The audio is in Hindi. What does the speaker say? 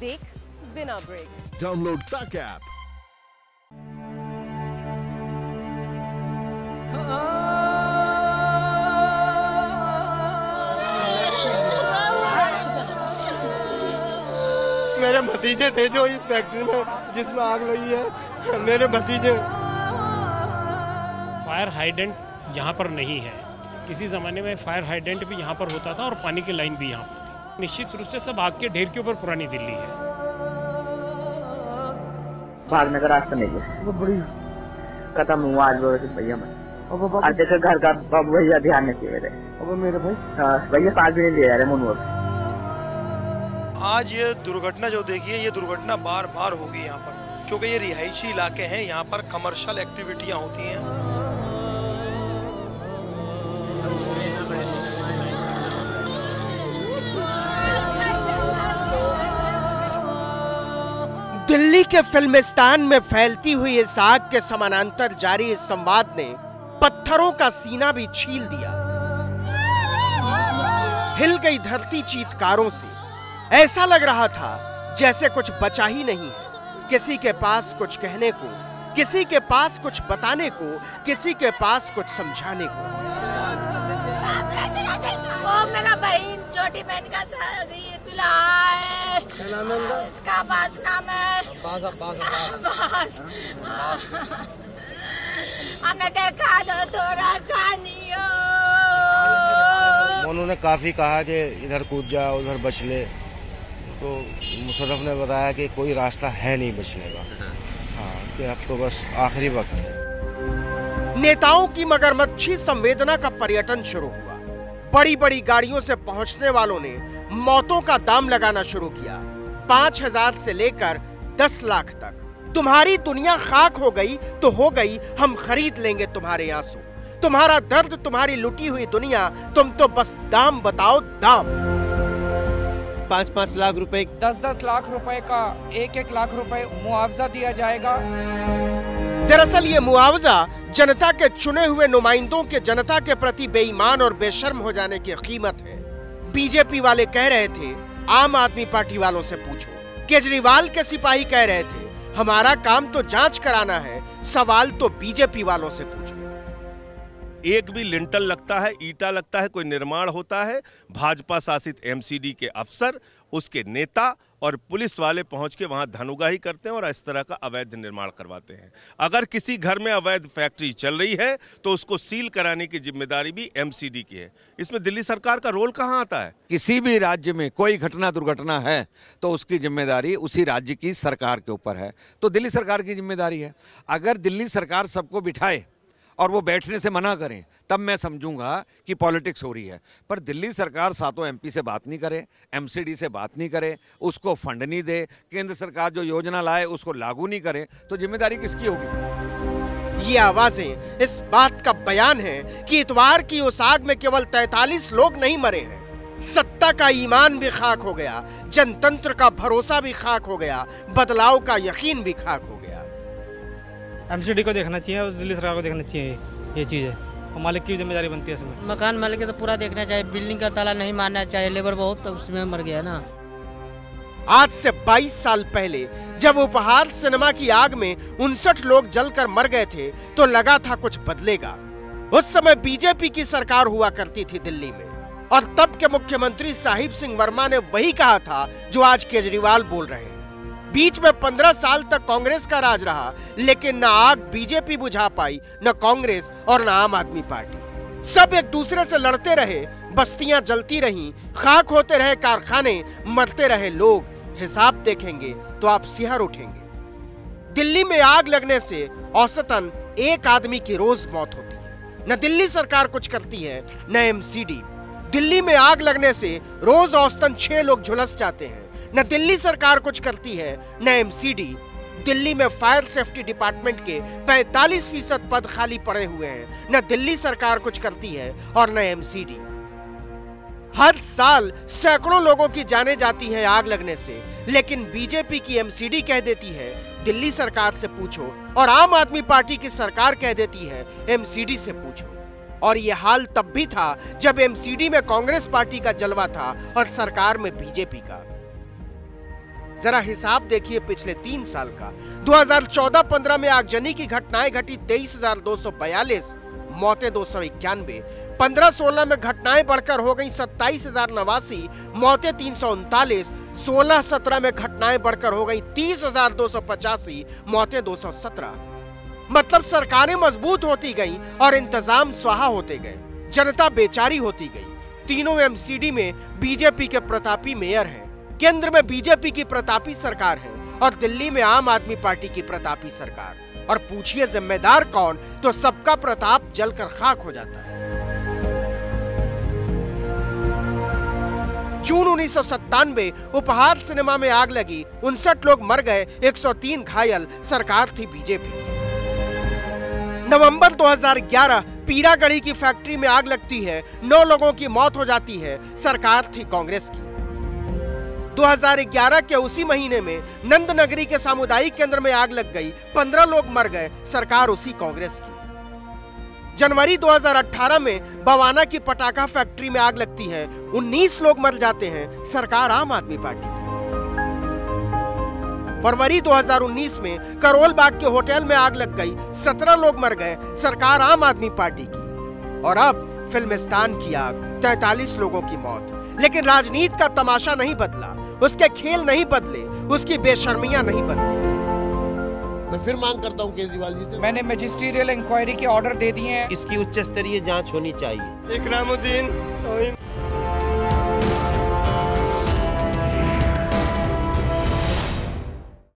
देख बिना ब्रेक डाउनलोड तक ऐप मेरे भतीजे थे जो इस फैक्ट्री में जिसमें आग लगी है। मेरे भतीजे। फायर हाइडेंट यहाँ पर नहीं है। किसी ज़माने में फायर हाइडेंट भी यहाँ पर होता था और पानी की लाइन भी यहाँ पर निश्चित रूप से सब आग के ढेर के ऊपर पुरानी दिल्ली है। भागने का रास्ता नहीं है बड़ी खत्म हुआ आज भैया मैं और जैसे घर का बाबू भैया ध्यान नहीं दिए मेरे। अब मेरे भाई। हाँ, भैया पाँच भी नहीं दिए यार मुनवर आज ये दुर्घटना जो देखी है ये दुर्घटना बार बार होगी यहाँ पर। क्योंकि ये रिहायशी इलाके हैं यहाँ पर कमर्शियल एक्टिविटियाँ होती हैं। दिल्ली के फिल्मिस्तान में फैलती हुई इस आग के समानांतर जारी इस संवाद ने पत्थरों का सीना भी छील दिया। हिल गई धरती चीतकारों से। ऐसा लग रहा था जैसे कुछ बचा ही नहीं है। किसी के पास कुछ कहने को किसी के पास कुछ बताने को किसी के पास कुछ समझाने को। वो मेरा बहन छोटी बहन का दुल्हा है। इसका बास नाम है बास हमें देखा दो थोड़ा सा नहीं उन्होंने काफ़ी कहा कि इधर कूद जा उधर बच ले। तो मुशर्रफ ने बताया कि कोई रास्ता है नहीं बचने का। हाँ कि अब तो बस आखिरी वक्त है। नेताओं की मगरमच्छी संवेदना का पर्यटन शुरू हुआ। बड़ी बड़ी गाड़ियों से पहुँचने वालों ने मौतों का दाम लगाना शुरू किया। पाँच हज़ार से लेकर दस लाख तक। तुम्हारी दुनिया खाक हो गई तो हो गई हम खरीद लेंगे तुम्हारे आँसू। तुम्हारा दर्द तुम्हारी लुटी हुई दुनिया तुम तो बस दाम बताओ दाम। पाँच पाँच लाख रुपए। दस दस लाख रुपए का एक एक लाख रुपए मुआवजा दिया जाएगा। दरअसल ये मुआवजा जनता के चुने हुए नुमाइंदों के जनता के प्रति बेईमान और बेशर्म हो जाने की कीमत है। बीजेपी वाले कह रहे थे आम आदमी पार्टी वालों से पूछो। केजरीवाल के सिपाही कह रहे थे, हमारा काम तो जाँच कराना है, सवाल तो बीजेपी वालों से पूछो। एक भी लिंटल लगता है, ईटा लगता है, कोई निर्माण होता है, भाजपा शासित एमसीडी के अफसर, उसके नेता और पुलिस वाले पहुँच के वहाँ धनुगाही करते हैं और इस तरह का अवैध निर्माण करवाते हैं। अगर किसी घर में अवैध फैक्ट्री चल रही है तो उसको सील कराने की ज़िम्मेदारी भी एमसीडी की है। इसमें दिल्ली सरकार का रोल कहाँ आता है? किसी भी राज्य में कोई घटना दुर्घटना है तो उसकी ज़िम्मेदारी उसी राज्य की सरकार के ऊपर है। तो दिल्ली सरकार की ज़िम्मेदारी है। अगर दिल्ली सरकार सबको बिठाए और वो बैठने से मना करें, तब मैं समझूँगा कि पॉलिटिक्स हो रही है। पर दिल्ली सरकार सातों एमपी से बात नहीं करे एमसीडी से बात नहीं करे, उसको फंड नहीं दे, केंद्र सरकार जो योजना लाए उसको लागू नहीं करे तो ज़िम्मेदारी किसकी होगी? ये आवाज़ें इस बात का बयान है कि इतवार की उस आग में केवल 43 लोग नहीं मरे हैं। सत्ता का ईमान भी खाक हो गया, जनतंत्र का भरोसा भी खाक हो गया, बदलाव का यकीन भी खाक हो एमसीडी को देखना चाहिए और दिल्ली सरकार को देखना चाहिए ये चीज़ है। और मालिक की ज़िम्मेदारी बनती है इसमें मकान मालिक तो पूरा देखना चाहिए बिल्डिंग का ताला नहीं मारना चाहिए लेबर बहुत तो उसमें मर गया ना। आज से 22 साल पहले जब उपहार सिनेमा की आग में उनसठ लोग जलकर मर गए थे तो लगा था कुछ बदलेगा। उस समय बीजेपी की सरकार हुआ करती थी दिल्ली में। और तब के मुख्यमंत्री साहिब सिंह वर्मा ने वही कहा था जो आज केजरीवाल बोल रहे हैं। बीच में पंद्रह साल तक कांग्रेस का राज रहा, लेकिन न आग बीजेपी बुझा पाई, न कांग्रेस और न आम आदमी पार्टी। सब एक दूसरे से लड़ते रहे, बस्तियाँ जलती रहीं, खाक होते रहे कारखाने, मरते रहे लोग। हिसाब देखेंगे तो आप सिहर उठेंगे। दिल्ली में आग लगने से औसतन एक आदमी की रोज मौत होती है। न दिल्ली सरकार कुछ करती है, न एमसीडी दिल्ली में आग लगने से रोज औसतन छह लोग झुलस जाते हैं। न दिल्ली सरकार कुछ करती है, न एमसीडी दिल्ली में फायर सेफ्टी डिपार्टमेंट के 45 फ़ीसद पद खाली पड़े हुए हैं, न दिल्ली सरकार कुछ करती है और न एमसीडी हर साल सैकड़ों लोगों की जाने जाती है आग लगने से, लेकिन बीजेपी की एमसीडी कह देती है, दिल्ली सरकार से पूछो और आम आदमी पार्टी की सरकार कह देती है एमसीडी से पूछो। और ये हाल तब भी था जब एमसीडी में कांग्रेस पार्टी का जलवा था और सरकार में बीजेपी का। जरा हिसाब देखिए पिछले तीन साल का। 2014-15 में आगजनी की घटनाएँ घटी तेईस हज़ार दो सौ बयालीस, मौतें दो सौ इक्यानवे। पंद्रह सोलह में घटनाएँ बढ़कर हो गई सत्ताईस हज़ार नवासी, मौतें तीन सौ उनतालीस। सोलह सत्रह में घटनाएँ बढ़कर हो गई तीस हज़ार दो सौ पचासी, मौतें दो सौ सत्रह। मतलब सरकारें मज़बूत होती गईं और इंतज़ाम स्वाहा होते गए, जनता बेचारी होती गई। तीनों एमसीडी में बीजेपी के प्रतापी मेयर हैं। केंद्र में बीजेपी की प्रतापी सरकार है और दिल्ली में आम आदमी पार्टी की प्रतापी सरकार। और पूछिए जिम्मेदार कौन तो सबका प्रताप जलकर खाक हो जाता है। जून उन्नीस सौ सत्तानवे, उपहार सिनेमा में आग लगी, उनसठ लोग मर गए 103 घायल, सरकार थी बीजेपी नवंबर 2011 पीरागढ़ी की फैक्ट्री में आग लगती है, नौ लोगों की मौत हो जाती है, सरकार थी कांग्रेस की। 2011 के उसी महीने में नंद नगरी के सामुदायिक केंद्र में आग लग गई। 15 लोग मर गए, सरकार उसी कांग्रेस की। जनवरी 2018 में बवाना की पटाखा फैक्ट्री में आग लगती है 19 लोग मर जाते हैं, सरकार आम आदमी पार्टी की। फरवरी 2019 में करोल बाग के होटल में आग लग गई 17 लोग मर गए, सरकार आम आदमी पार्टी की। और अब फिल्मिस्तान की आग 43 लोगों की मौत। लेकिन राजनीति का तमाशा नहीं बदला उसके खेल नहीं बदले उसकी बेशर्मियाँ नहीं बदले। मैं फिर मांग करता हूँ केजरीवाल जी से। मैंने मजिस्ट्रियल इंक्वायरी के ऑर्डर दे दिए हैं। इसकी उच्च स्तरीय जाँच होनी चाहिए। इकरामुद्दीन